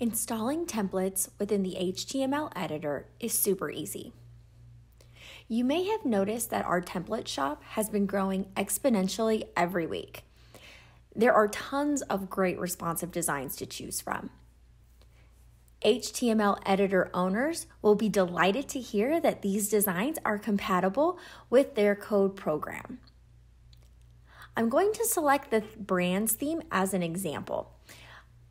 Installing templates within the HTML editor is super easy. You may have noticed that our template shop has been growing exponentially every week. There are tons of great responsive designs to choose from. HTML editor owners will be delighted to hear that these designs are compatible with their code program. I'm going to select the brands theme as an example.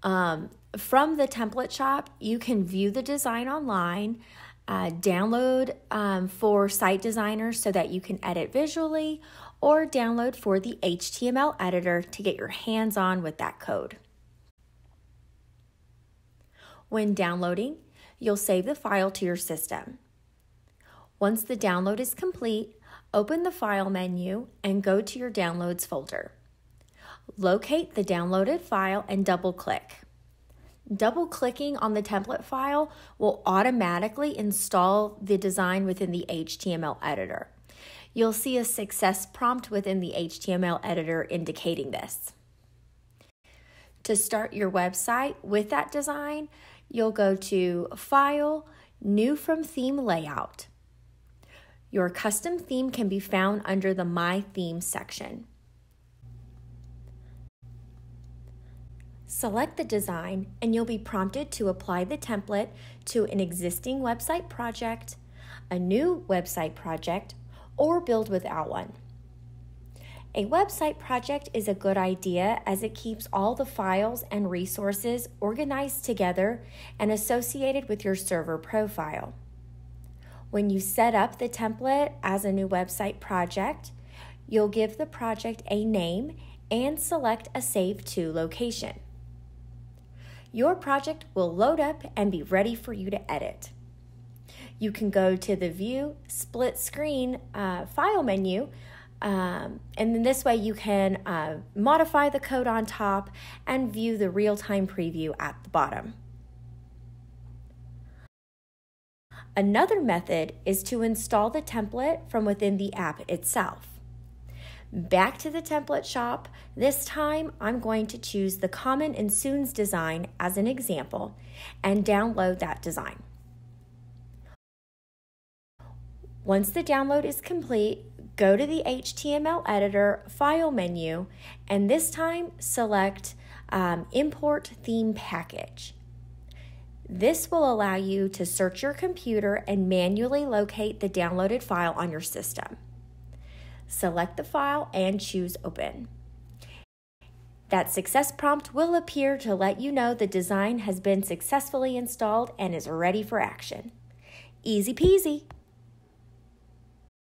Um, from the template shop, you can view the design online, uh, download um, for site designers so that you can edit visually, or download for the HTML editor to get your hands on with that code. When downloading, you'll save the file to your system. Once the download is complete, open the File menu and go to your Downloads folder. Locate the downloaded file and double click. Double clicking on the template file will automatically install the design within the HTML editor. You'll see a success prompt within the HTML editor indicating this. To start your website with that design, you'll go to File, New from Theme Layout. Your custom theme can be found under the My Theme section. Select the design and you'll be prompted to apply the template to an existing website project, a new website project, or build without one. A website project is a good idea as it keeps all the files and resources organized together and associated with your server profile. When you set up the template as a new website project, you'll give the project a name and select a Save To location. Your project will load up and be ready for you to edit. You can go to the View Split Screen uh, File menu, um, and then this way you can uh, modify the code on top and view the real time preview at the bottom. Another method is to install the template from within the app itself. Back to the template shop, this time I'm going to choose the Common and Soon's design as an example and download that design. Once the download is complete, go to the HTML editor file menu and this time select um, Import Theme Package. This will allow you to search your computer and manually locate the downloaded file on your system. Select the file and choose Open. That success prompt will appear to let you know the design has been successfully installed and is ready for action. Easy peasy.